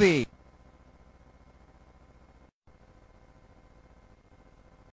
movie.